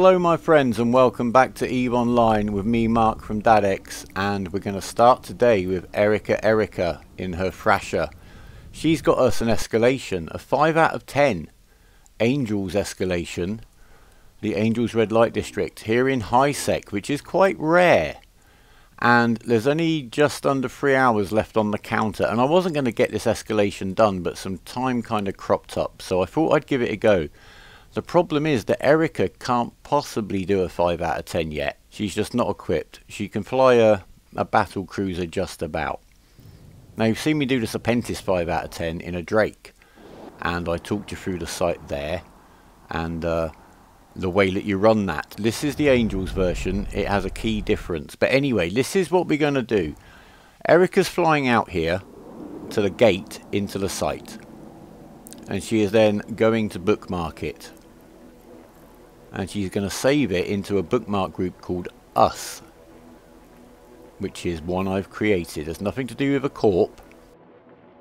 Hello my friends and welcome back to EVE Online with me Mark from Dad Dex and we're going to start today with Erica Erica in her Thrasher. She's got us an escalation, a 5 out of 10 Angels escalation, the Angels Red Light District here in High Sec which is quite rare and there's only just under 3 hours left on the counter and I wasn't going to get this escalation done but some time kind of cropped up so I thought I'd give it a go. The problem is that Erica can't possibly do a 5 out of 10 yet. She's just not equipped. She can fly a, a battle cruiser just about. Now you've seen me do the Serpentis 5 out of 10 in a Drake. And I talked you through the site there. And uh, the way that you run that. This is the Angels version. It has a key difference. But anyway, this is what we're going to do. Erica's flying out here to the gate into the site. And she is then going to bookmark it and she's going to save it into a bookmark group called Us which is one I've created. It's nothing to do with a corp.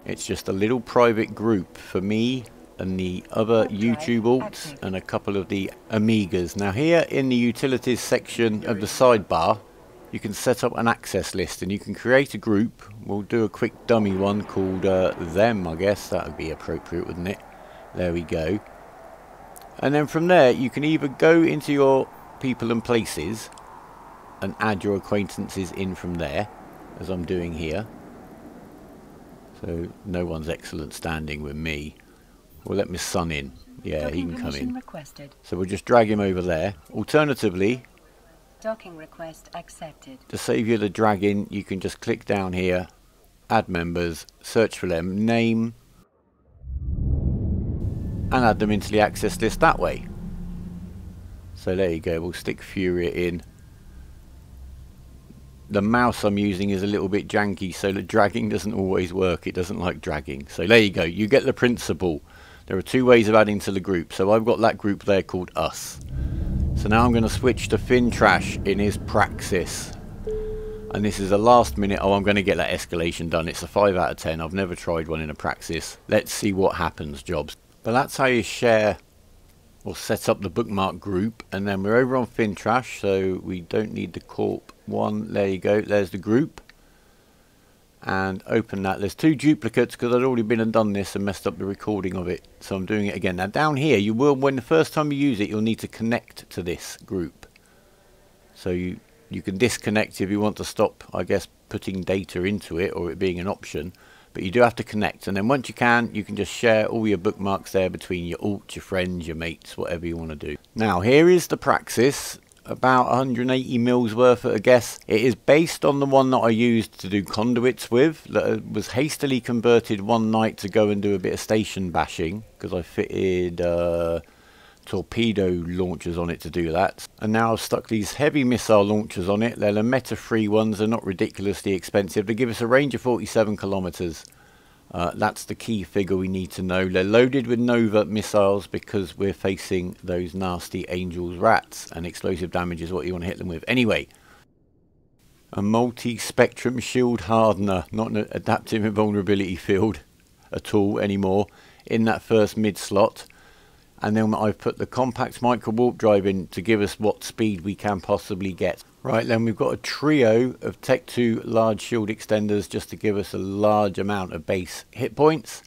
It's just a little private group for me and the other YouTube alts and a couple of the Amigas. Now here in the utilities section of the sidebar you can set up an access list and you can create a group. We'll do a quick dummy one called uh, them I guess. That would be appropriate wouldn't it? There we go and then from there you can either go into your people and places and add your acquaintances in from there as I'm doing here. So no one's excellent standing with me. We'll let my son in. Yeah docking he can come in. Requested. so we'll just drag him over there. Alternatively docking request accepted. to save you the dragging you can just click down here add members search for them name and add them into the access list that way. So there you go, we'll stick Furia in. The mouse I'm using is a little bit janky, so the dragging doesn't always work. It doesn't like dragging. So there you go, you get the principle. There are two ways of adding to the group. So I've got that group there called Us. So now I'm going to switch to ThinTrash in his Praxis. And this is a last minute, oh I'm going to get that escalation done. It's a 5 out of 10. I've never tried one in a Praxis. Let's see what happens, Jobs. But that's how you share or set up the bookmark group. And then we're over on ThinTrash, so we don't need the corp one. There you go. There's the group. And open that. There's two duplicates because I'd already been and done this and messed up the recording of it. So I'm doing it again. Now down here, you will, when the first time you use it, you'll need to connect to this group. So you, you can disconnect if you want to stop, I guess, putting data into it or it being an option but you do have to connect and then once you can you can just share all your bookmarks there between your alt, your friends, your mates, whatever you want to do. Now here is the Praxis about 180 mils worth I guess. It is based on the one that I used to do conduits with that was hastily converted one night to go and do a bit of station bashing because I fitted uh, torpedo launchers on it to do that. And now I've stuck these heavy missile launchers on it. They're the Meta-free ones. They're not ridiculously expensive. They give us a range of 47 kilometers. Uh, that's the key figure we need to know. They're loaded with Nova missiles because we're facing those nasty Angels rats and explosive damage is what you want to hit them with. Anyway, a multi-spectrum shield hardener, not an adaptive invulnerability field at all anymore in that first mid slot and then I've put the compact micro warp drive in to give us what speed we can possibly get. Right then we've got a trio of Tech 2 large shield extenders just to give us a large amount of base hit points.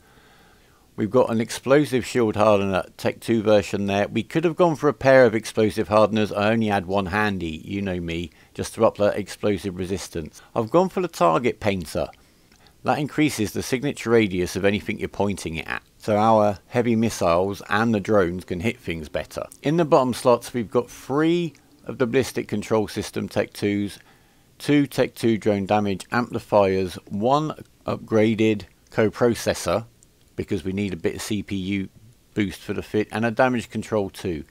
We've got an explosive shield hardener Tech 2 version there. We could have gone for a pair of explosive hardeners. I only had one handy, you know me, just to up that explosive resistance. I've gone for the target painter. That increases the signature radius of anything you're pointing it at so our heavy missiles and the drones can hit things better. In the bottom slots we've got three of the ballistic control system Tech 2s, two Tech 2 drone damage amplifiers, one upgraded coprocessor because we need a bit of CPU boost for the fit and a damage control too.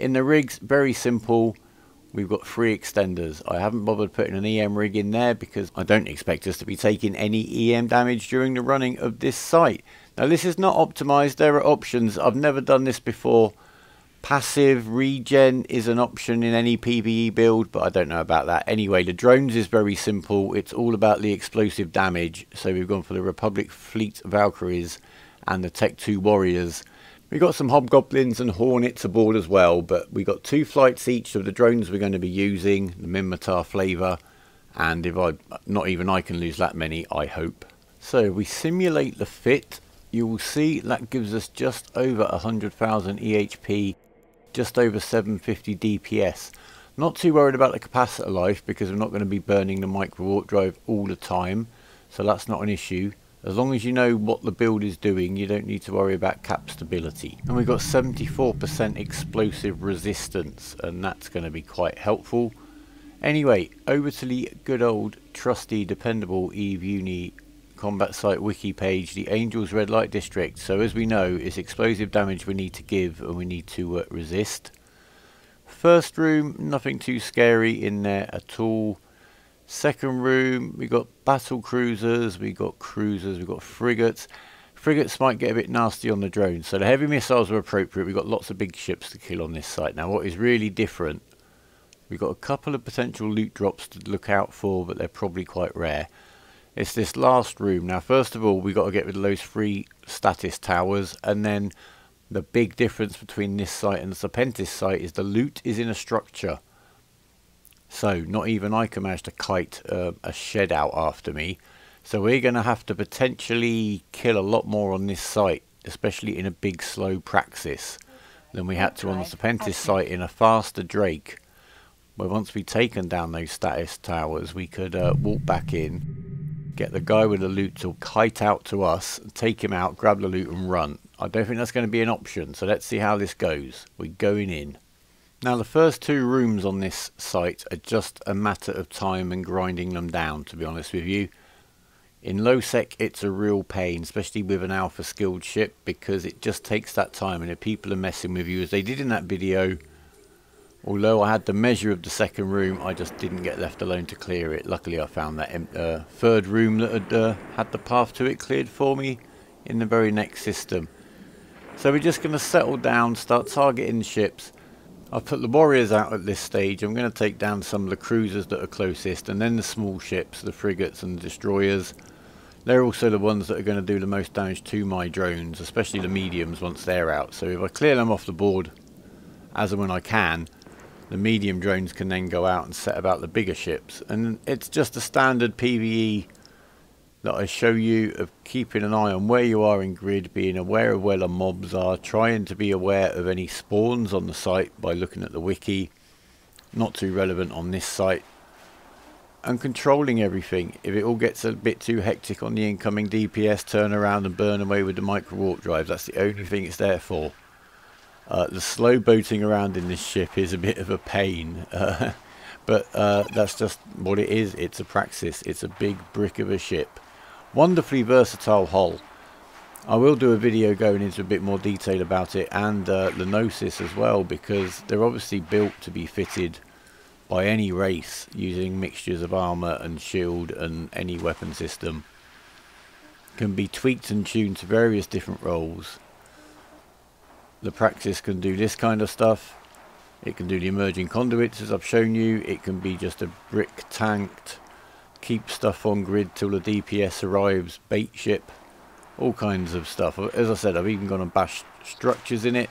In the rigs, very simple, we've got three extenders. I haven't bothered putting an EM rig in there because I don't expect us to be taking any EM damage during the running of this site. Now this is not optimized, there are options. I've never done this before. Passive regen is an option in any PvE build, but I don't know about that. Anyway, the drones is very simple. It's all about the explosive damage. So we've gone for the Republic Fleet Valkyries and the Tech 2 Warriors. We got some hobgoblins and hornets aboard as well, but we got two flights each of the drones we're going to be using, the Minmatar flavour, and if I, not even I can lose that many, I hope. So we simulate the fit, you will see that gives us just over 100,000 EHP, just over 750 DPS. Not too worried about the capacitor life because we're not going to be burning the micro warp drive all the time, so that's not an issue. As long as you know what the build is doing, you don't need to worry about cap stability. And we've got 74% explosive resistance, and that's going to be quite helpful. Anyway, over to the good old, trusty, dependable EVE Uni combat site wiki page, the Angels Red Light District. So as we know, it's explosive damage we need to give and we need to uh, resist. First room, nothing too scary in there at all. Second room, we got battle cruisers, we got cruisers, we got frigates. Frigates might get a bit nasty on the drones, so the heavy missiles are appropriate. We've got lots of big ships to kill on this site. Now, what is really different, we've got a couple of potential loot drops to look out for, but they're probably quite rare. It's this last room. Now, first of all, we've got to get rid of those three stasis towers, and then the big difference between this site and the Serpentis site is the loot is in a structure. So not even I can manage to kite uh, a shed out after me. So we're going to have to potentially kill a lot more on this site, especially in a big slow praxis, than we had to on the Serpentis site in a faster Drake. Where once we've taken down those stasis towers, we could uh, walk back in, get the guy with the loot to kite out to us, take him out, grab the loot and run. I don't think that's going to be an option, so let's see how this goes. We're going in. Now the first two rooms on this site are just a matter of time and grinding them down to be honest with you. In low sec it's a real pain especially with an alpha skilled ship because it just takes that time and if people are messing with you as they did in that video although I had the measure of the second room I just didn't get left alone to clear it. Luckily I found that uh, third room that had uh, had the path to it cleared for me in the very next system. So we're just going to settle down, start targeting ships I've put the warriors out at this stage. I'm going to take down some of the cruisers that are closest and then the small ships, the frigates and the destroyers. They're also the ones that are going to do the most damage to my drones, especially the mediums once they're out. So if I clear them off the board as and when I can, the medium drones can then go out and set about the bigger ships. And it's just a standard PvE that I show you of keeping an eye on where you are in grid, being aware of where the mobs are, trying to be aware of any spawns on the site by looking at the wiki, not too relevant on this site, and controlling everything. If it all gets a bit too hectic on the incoming DPS, turn around and burn away with the micro warp drives. That's the only thing it's there for. Uh, the slow boating around in this ship is a bit of a pain. Uh, but uh, that's just what it is. It's a praxis. It's a big brick of a ship. Wonderfully versatile hull. I will do a video going into a bit more detail about it and uh, the Gnosis as well because they're obviously built to be fitted by any race using mixtures of armour and shield and any weapon system. Can be tweaked and tuned to various different roles. The Praxis can do this kind of stuff. It can do the emerging conduits as I've shown you. It can be just a brick tanked keep stuff on grid till the DPS arrives, bait ship, all kinds of stuff. As I said, I've even gone and bashed structures in it.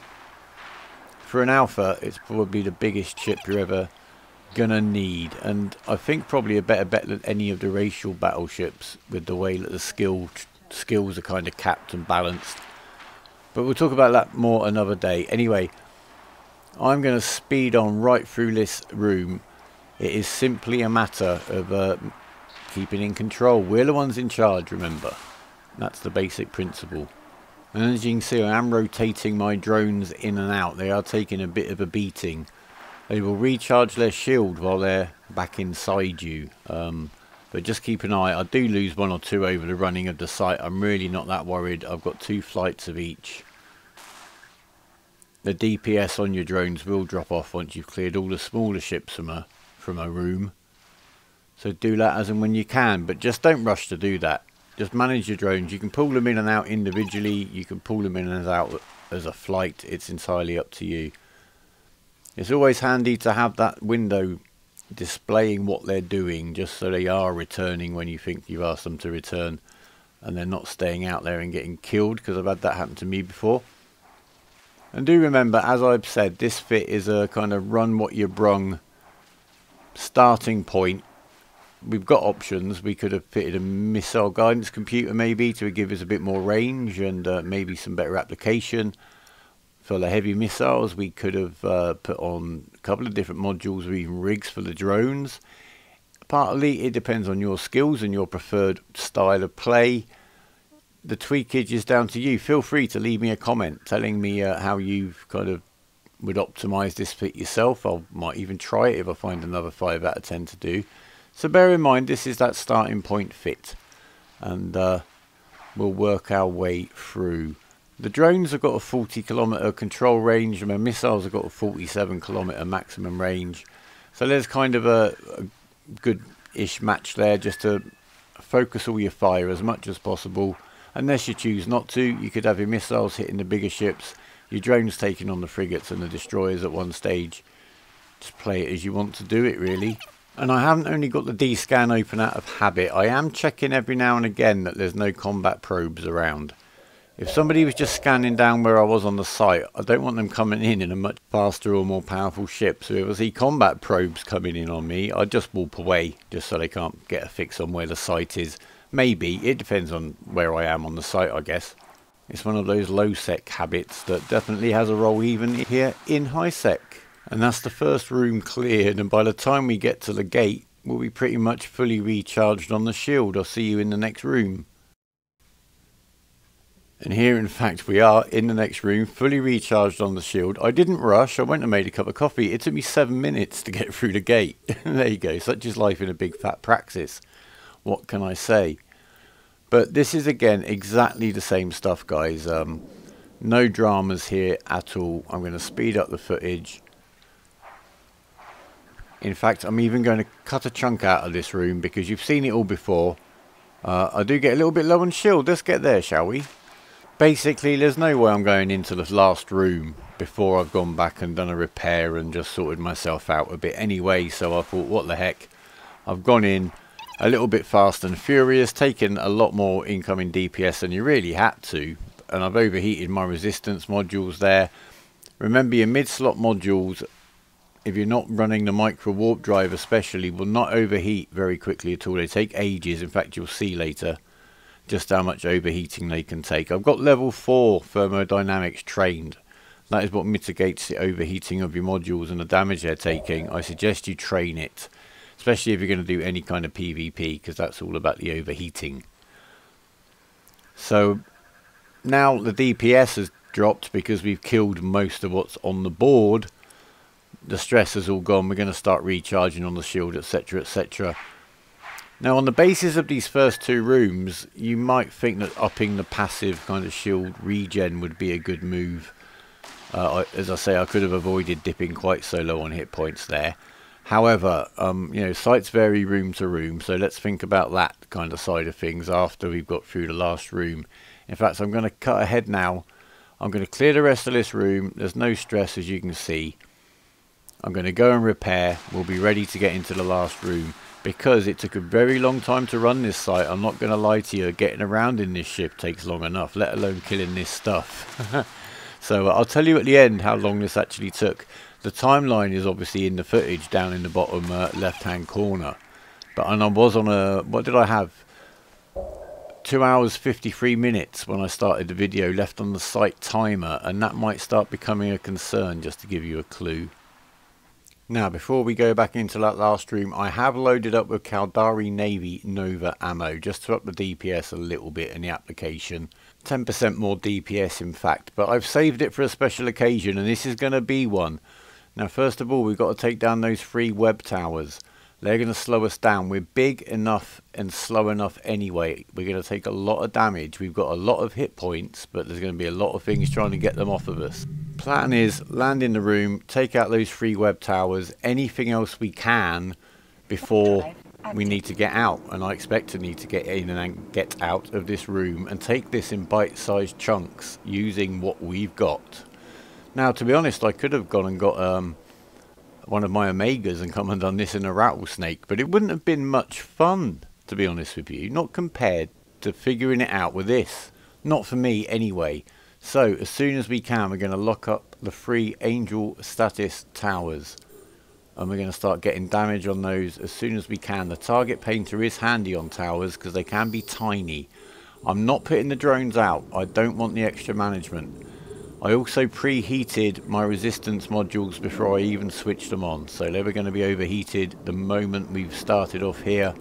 For an alpha, it's probably the biggest ship you're ever gonna need, and I think probably a better bet than any of the racial battleships with the way that the skill skills are kind of capped and balanced. But we'll talk about that more another day. Anyway, I'm to speed on right through this room. It is simply a matter of uh, keeping in control. We're the ones in charge, remember. That's the basic principle. And as you can see, I am rotating my drones in and out. They are taking a bit of a beating. They will recharge their shield while they're back inside you. Um, but just keep an eye. I do lose one or two over the running of the site. I'm really not that worried. I've got two flights of each. The DPS on your drones will drop off once you've cleared all the smaller ships from a, from a room. So do that as and when you can, but just don't rush to do that. Just manage your drones. You can pull them in and out individually. You can pull them in and out as a flight. It's entirely up to you. It's always handy to have that window displaying what they're doing just so they are returning when you think you've asked them to return and they're not staying out there and getting killed because I've had that happen to me before. And do remember, as I've said, this fit is a kind of run what you brung starting point. We've got options. We could have fitted a missile guidance computer maybe to give us a bit more range and uh, maybe some better application. For the heavy missiles, we could have uh, put on a couple of different modules or even rigs for the drones. Partly it depends on your skills and your preferred style of play. The tweakage is down to you. Feel free to leave me a comment telling me uh, how you've kind of would optimize this fit yourself. I might even try it if I find another 5 out of 10 to do. So bear in mind this is that starting point fit and uh, we'll work our way through. The drones have got a 40 kilometer control range and my missiles have got a 47 kilometer maximum range. So there's kind of a, a good-ish match there just to focus all your fire as much as possible. Unless you choose not to, you could have your missiles hitting the bigger ships, your drones taking on the frigates and the destroyers at one stage. Just play it as you want to do it really. And I haven't only got the D-scan open out of habit, I am checking every now and again that there's no combat probes around. If somebody was just scanning down where I was on the site, I don't want them coming in in a much faster or more powerful ship. So if I see combat probes coming in on me, I just walk away just so they can't get a fix on where the site is. Maybe, it depends on where I am on the site I guess. It's one of those low sec habits that definitely has a role even here in high sec. And that's the first room cleared and by the time we get to the gate, we'll be pretty much fully recharged on the shield. I'll see you in the next room. And here in fact we are in the next room, fully recharged on the shield. I didn't rush, I went and made a cup of coffee. It took me seven minutes to get through the gate. there you go, such is life in a big fat praxis. What can I say? But this is again exactly the same stuff guys. Um, no dramas here at all. I'm going to speed up the footage. In fact, I'm even going to cut a chunk out of this room because you've seen it all before. Uh, I do get a little bit low on shield. Let's get there, shall we? Basically, there's no way I'm going into the last room before I've gone back and done a repair and just sorted myself out a bit anyway. So I thought, what the heck? I've gone in a little bit fast and furious, taken a lot more incoming DPS than you really had to. And I've overheated my resistance modules there. Remember your mid-slot modules, if you're not running the micro warp drive especially, will not overheat very quickly at all. They take ages. In fact, you'll see later just how much overheating they can take. I've got level 4 thermodynamics trained. That is what mitigates the overheating of your modules and the damage they're taking. I suggest you train it, especially if you're going to do any kind of PvP, because that's all about the overheating. So now the DPS has dropped because we've killed most of what's on the board. The stress has all gone. We're going to start recharging on the shield, etc., etc. Now on the basis of these first two rooms, you might think that upping the passive kind of shield regen would be a good move. Uh, I, as I say, I could have avoided dipping quite so low on hit points there. However, um, you know, sites vary room to room, so let's think about that kind of side of things after we've got through the last room. In fact, I'm going to cut ahead now. I'm going to clear the rest of this room. There's no stress, as you can see. I'm going to go and repair. We'll be ready to get into the last room because it took a very long time to run this site. I'm not going to lie to you, getting around in this ship takes long enough, let alone killing this stuff. so I'll tell you at the end how long this actually took. The timeline is obviously in the footage down in the bottom uh, left hand corner. But and I was on a, what did I have? 2 hours 53 minutes when I started the video left on the site timer and that might start becoming a concern just to give you a clue. Now, before we go back into that last room, I have loaded up with Caldari Navy Nova ammo, just to up the DPS a little bit in the application. 10% more DPS in fact, but I've saved it for a special occasion, and this is going to be one. Now, first of all, we've got to take down those three web towers. They're going to slow us down. We're big enough and slow enough anyway. We're going to take a lot of damage. We've got a lot of hit points, but there's going to be a lot of things trying to get them off of us. Plan is land in the room, take out those three web towers, anything else we can before we need to get out. And I expect to need to get in and get out of this room and take this in bite-sized chunks using what we've got. Now, to be honest, I could have gone and got... Um, one of my Omegas and come and done this in a rattlesnake, but it wouldn't have been much fun, to be honest with you. Not compared to figuring it out with this. Not for me, anyway. So, as soon as we can, we're going to lock up the three Angel Stasis towers. And we're going to start getting damage on those as soon as we can. The target painter is handy on towers because they can be tiny. I'm not putting the drones out. I don't want the extra management. I also preheated my resistance modules before I even switched them on. So they were going to be overheated the moment we've started off here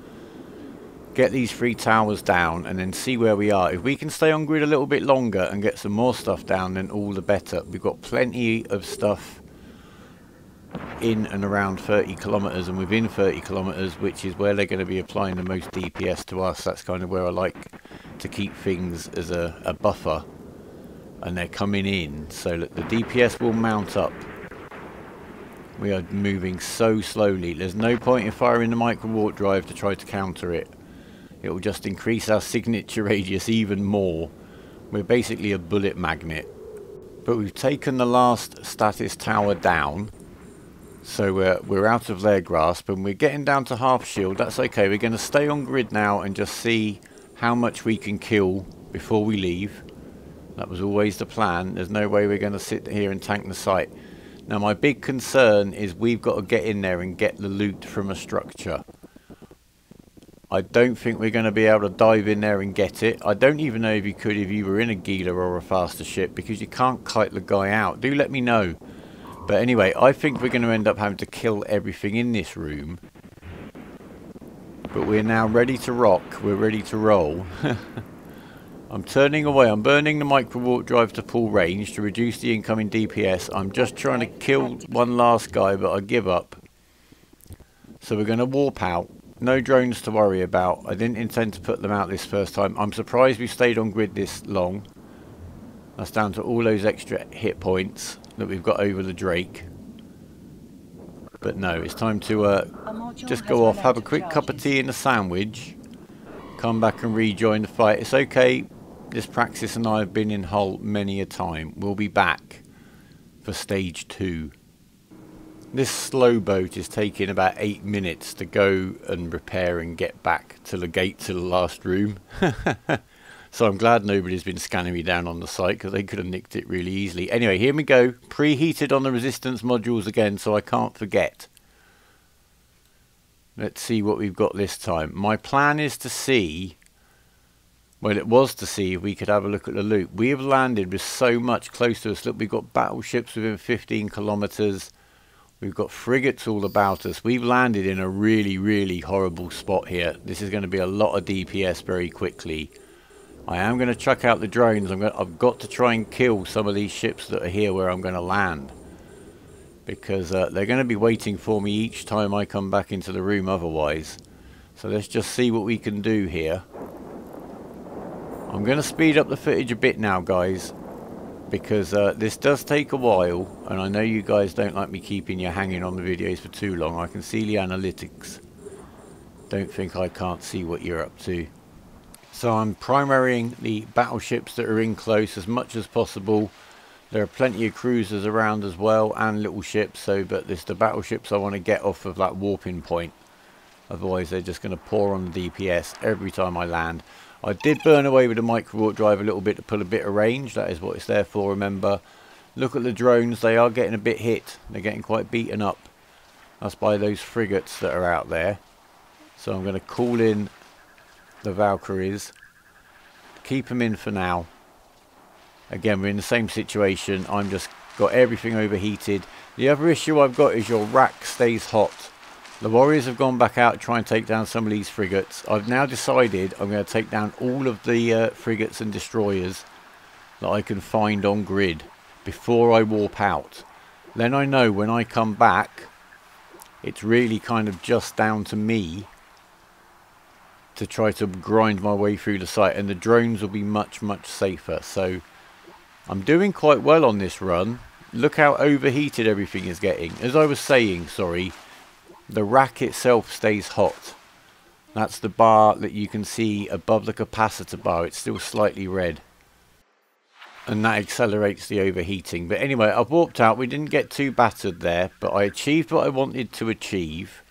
get these three towers down and then see where we are. If we can stay on grid a little bit longer and get some more stuff down, then all the better. We've got plenty of stuff in and around 30 kilometers and within 30 kilometers, which is where they're going to be applying the most DPS to us. That's kind of where I like to keep things as a, a buffer. And they're coming in so that the DPS will mount up. We are moving so slowly. There's no point in firing the micro warp drive to try to counter it it will just increase our signature radius even more. We're basically a bullet magnet. But we've taken the last stasis tower down. So we're, we're out of their grasp and we're getting down to half shield. That's okay. We're going to stay on grid now and just see how much we can kill before we leave. That was always the plan. There's no way we're going to sit here and tank the site. Now my big concern is we've got to get in there and get the loot from a structure. I don't think we're going to be able to dive in there and get it. I don't even know if you could if you were in a Gila or a faster ship because you can't kite the guy out. Do let me know. But anyway, I think we're going to end up having to kill everything in this room. But we're now ready to rock. We're ready to roll. I'm turning away. I'm burning the micro warp drive to full range to reduce the incoming DPS. I'm just trying to kill one last guy, but I give up. So we're going to warp out no drones to worry about. I didn't intend to put them out this first time. I'm surprised we stayed on grid this long. That's down to all those extra hit points that we've got over the Drake. But no, it's time to uh, just go off, have a quick cup of tea and a sandwich. Come back and rejoin the fight. It's okay. This Praxis and I have been in Hull many a time. We'll be back for stage two. This slow boat is taking about eight minutes to go and repair and get back to the gate to the last room. so I'm glad nobody's been scanning me down on the site because they could have nicked it really easily. Anyway, here we go. Preheated on the resistance modules again so I can't forget. Let's see what we've got this time. My plan is to see, well it was to see if we could have a look at the loop. We have landed with so much close to us. Look, we've got battleships within 15 kilometres. We've got frigates all about us. We've landed in a really, really horrible spot here. This is going to be a lot of DPS very quickly. I am going to chuck out the drones. To, I've got to try and kill some of these ships that are here where I'm going to land. Because uh, they're going to be waiting for me each time I come back into the room otherwise. So let's just see what we can do here. I'm going to speed up the footage a bit now, guys because uh, this does take a while and I know you guys don't like me keeping you hanging on the videos for too long. I can see the analytics. Don't think I can't see what you're up to. So I'm primarying the battleships that are in close as much as possible. There are plenty of cruisers around as well and little ships so but it's the battleships I want to get off of that warping point. Otherwise they're just going to pour on the DPS every time I land. I did burn away with the micro drive a little bit to pull a bit of range. That is what it's there for, remember. Look at the drones. They are getting a bit hit. They're getting quite beaten up. That's by those frigates that are out there. So I'm going to call in the Valkyries. Keep them in for now. Again, we're in the same situation. I'm just got everything overheated. The other issue I've got is your rack stays hot. The Warriors have gone back out to try and take down some of these frigates. I've now decided I'm going to take down all of the uh, frigates and destroyers that I can find on grid before I warp out. Then I know when I come back, it's really kind of just down to me to try to grind my way through the site and the drones will be much much safer so I'm doing quite well on this run look how overheated everything is getting as I was saying sorry the rack itself stays hot. That's the bar that you can see above the capacitor bar. It's still slightly red. And that accelerates the overheating. But anyway, I've warped out. We didn't get too battered there. But I achieved what I wanted to achieve.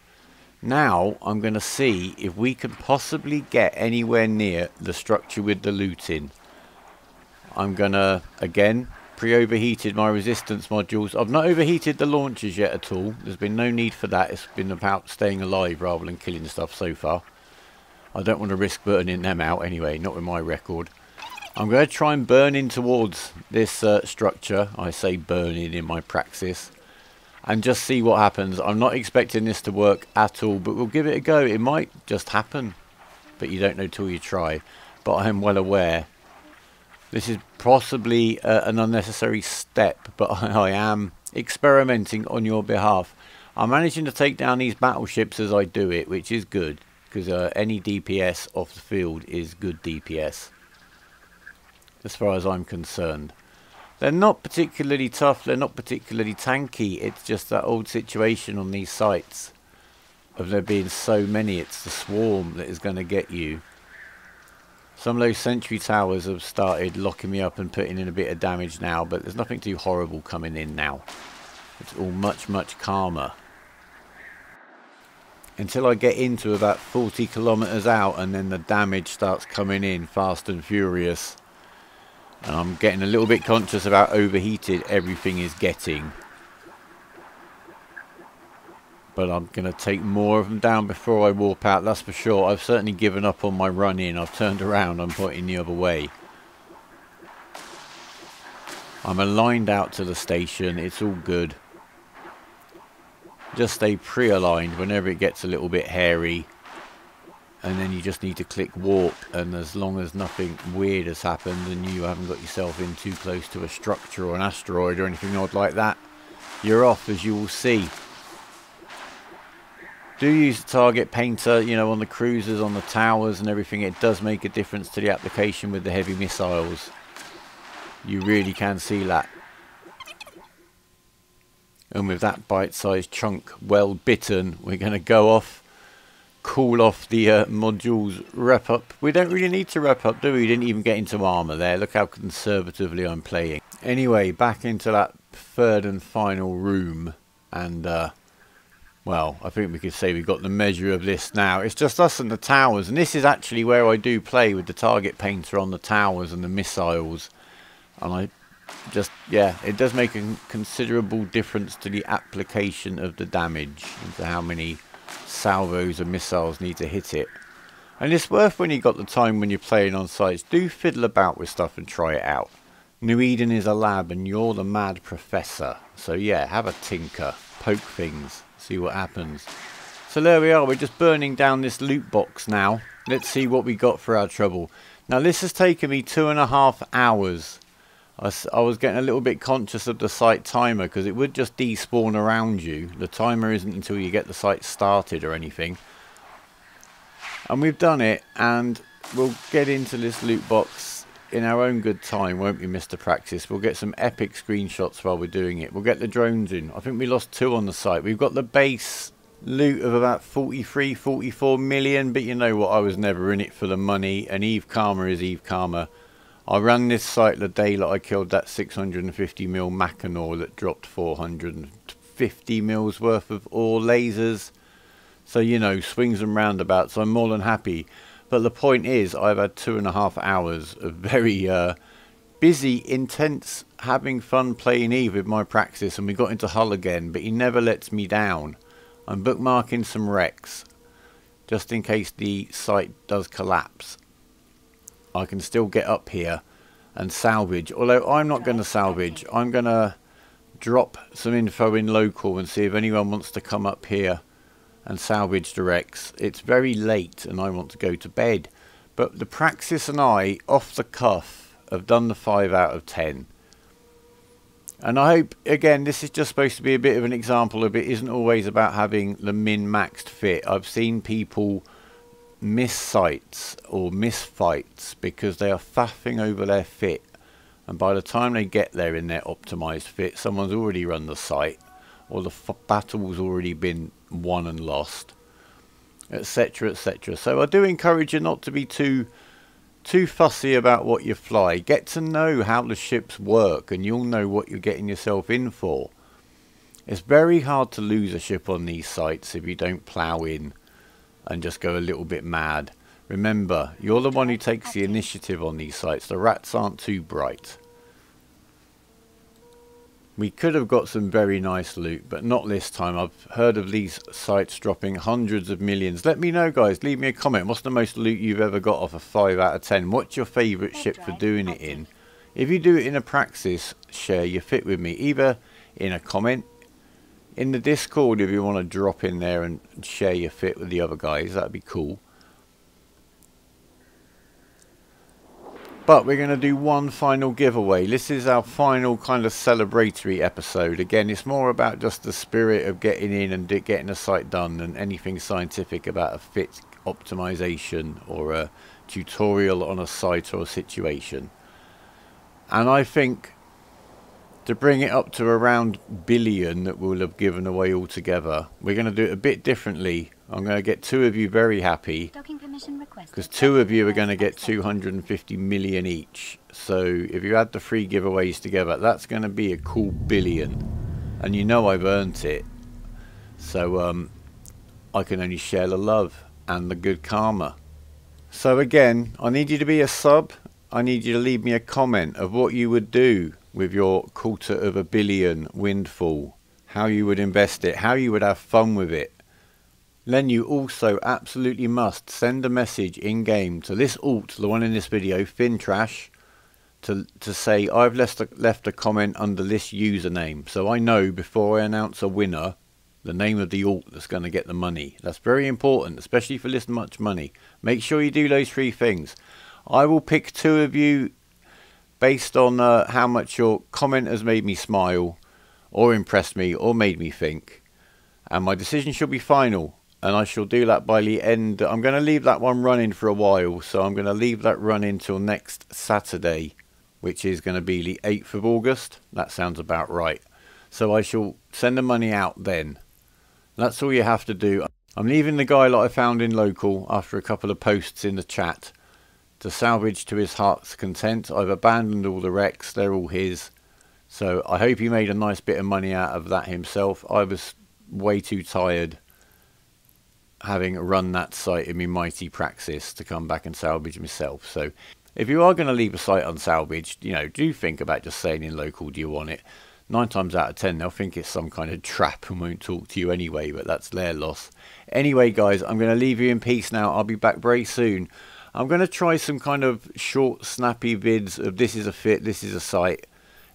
Now, I'm going to see if we can possibly get anywhere near the structure with the loot in. I'm gonna again pre-overheated my resistance modules. I've not overheated the launchers yet at all. There's been no need for that. It's been about staying alive rather than killing stuff so far. I don't want to risk burning them out anyway, not with my record. I'm going to try and burn in towards this uh, structure. I say burning in my praxis. And just see what happens. I'm not expecting this to work at all, but we'll give it a go. It might just happen, but you don't know till you try. But I am well aware this is possibly uh, an unnecessary step, but I, am experimenting on your behalf. I'm managing to take down these battleships as I do it, which is good, because uh, any DPS off the field is good DPS, as far as I'm concerned. They're not particularly tough, they're not particularly tanky, it's just that old situation on these sites of there being so many, it's the swarm that is going to get you. Some of those sentry towers have started locking me up and putting in a bit of damage now, but there's nothing too horrible coming in now. It's all much, much calmer. Until I get into about 40 kilometres out and then the damage starts coming in fast and furious. And I'm getting a little bit conscious about overheated everything is getting but I'm going to take more of them down before I warp out, that's for sure. I've certainly given up on my run in. I've turned around, I'm pointing the other way. I'm aligned out to the station, it's all good. Just stay pre-aligned whenever it gets a little bit hairy. And then you just need to click warp, and as long as nothing weird has happened and you haven't got yourself in too close to a structure or an asteroid or anything odd like that, you're off as you will see do use the target painter, you know, on the cruisers, on the towers and everything. It does make a difference to the application with the heavy missiles. You really can see that. And with that bite-sized chunk well bitten, we're going to go off, cool off the uh, modules, wrap up. We don't really need to wrap up, do we? We didn't even get into armour there. Look how conservatively I'm playing. Anyway, back into that third and final room. And uh, well, I think we could say we've got the measure of this now. It's just us and the towers, and this is actually where I do play with the target painter on the towers and the missiles. And I just, yeah, it does make a considerable difference to the application of the damage and to how many salvos and missiles need to hit it. And it's worth when you've got the time when you're playing on sites, do fiddle about with stuff and try it out. New Eden is a lab and you're the mad professor. So yeah, have a tinker, poke things see what happens. So there we are, we're just burning down this loot box now. Let's see what we got for our trouble. Now this has taken me two and a half hours. I, was getting a little bit conscious of the site timer because it would just despawn around you. The timer isn't until you get the site started or anything. And we've done it and we'll get into this loot box in our own good time, won't we, Mr. Praxis? We'll get some epic screenshots while we're doing it. We'll get the drones in. I think we lost two on the site. We've got the base loot of about 43, 44 million, but you know what? I was never in it for the money, and Eve Karma is Eve Karma. I ran this site the day that I killed that 650 mil Mackinaw that dropped 450 mils worth of ore lasers. So, you know, swings and roundabouts. I'm more than happy. But the point is, I've had two and a half hours of very uh, busy, intense, having fun playing Eve with my praxis, and we got into Hull again, but he never lets me down. I'm bookmarking some wrecks, just in case the site does collapse. I can still get up here and salvage, although I'm not going to salvage. I'm going to drop some info in local and see if anyone wants to come up here and salvage directs. It's very late and I want to go to bed. But the Praxis and I, off the cuff, have done the 5 out of 10. And I hope, again, this is just supposed to be a bit of an example of it isn't always about having the min-maxed fit. I've seen people miss sites or miss fights because they are faffing over their fit. And by the time they get there in their optimized fit, someone's already run the site or the battle's already been won and lost, etc., etc. So I do encourage you not to be too too fussy about what you fly. Get to know how the ships work, and you'll know what you're getting yourself in for. It's very hard to lose a ship on these sites if you don't plough in and just go a little bit mad. Remember, you're the one who takes the initiative on these sites. The rats aren't too bright. We could have got some very nice loot, but not this time. I've heard of these sites dropping hundreds of millions. Let me know, guys. Leave me a comment. What's the most loot you've ever got off a 5 out of 10? What's your favourite ship for doing it in? If you do it in a praxis, share your fit with me. Either in a comment, in the Discord if you want to drop in there and share your fit with the other guys. That'd be cool. But we're going to do one final giveaway. This is our final kind of celebratory episode. Again, it's more about just the spirit of getting in and getting a site done than anything scientific about a fit optimization or a tutorial on a site or a situation. And I think to bring it up to around billion that we'll have given away altogether, we're going to do it a bit differently I'm going to get two of you very happy because two of you are going to get 250 million each. So if you add the three giveaways together, that's going to be a cool billion. And you know I've earned it. So um, I can only share the love and the good karma. So again, I need you to be a sub. I need you to leave me a comment of what you would do with your quarter of a billion windfall. How you would invest it. How you would have fun with it then you also absolutely must send a message in-game to this alt, the one in this video, ThinTrash, to, to say I've left a, left a comment under this username. So I know before I announce a winner, the name of the alt that's going to get the money. That's very important, especially for this much money. Make sure you do those three things. I will pick two of you based on uh, how much your comment has made me smile or impressed me or made me think. And my decision shall be final and I shall do that by the end. I'm going to leave that one running for a while, so I'm going to leave that running till next Saturday, which is going to be the 8th of August. That sounds about right. So I shall send the money out then. That's all you have to do. I'm leaving the guy that I found in local after a couple of posts in the chat to salvage to his heart's content. I've abandoned all the wrecks, they're all his. So I hope he made a nice bit of money out of that himself. I was way too tired having run that site in my mighty praxis to come back and salvage myself. So if you are going to leave a site unsalvaged, you know, do think about just saying in local, do you want it? Nine times out of ten, they'll think it's some kind of trap and won't talk to you anyway, but that's their loss. Anyway, guys, I'm going to leave you in peace now. I'll be back very soon. I'm going to try some kind of short, snappy vids of this is a fit, this is a site.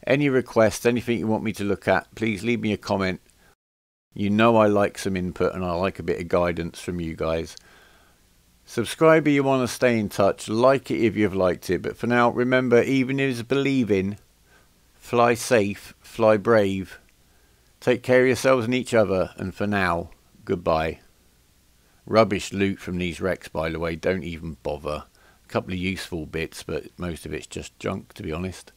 Any requests, anything you want me to look at, please leave me a comment you know I like some input and I like a bit of guidance from you guys. Subscribe if you want to stay in touch. Like it if you've liked it. But for now, remember, even if it's believing, fly safe, fly brave. Take care of yourselves and each other. And for now, goodbye. Rubbish loot from these wrecks, by the way. Don't even bother. A couple of useful bits, but most of it's just junk, to be honest.